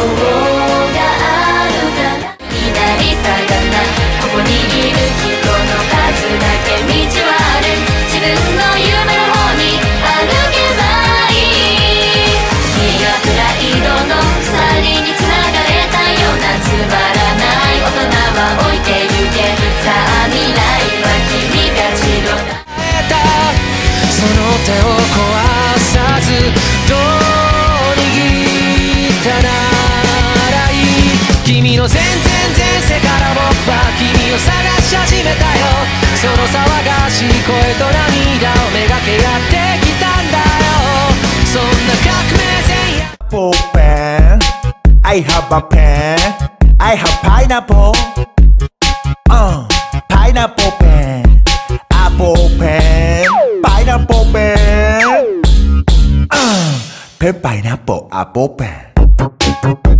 the world. その騒がしい声と涙をめがけやってきたんだよそんな革命前夜 apple pen. I have a pen. I have pineapple. Uh, pineapple pen. Apple pen. Pineapple pen. Uh, pen pineapple apple pen.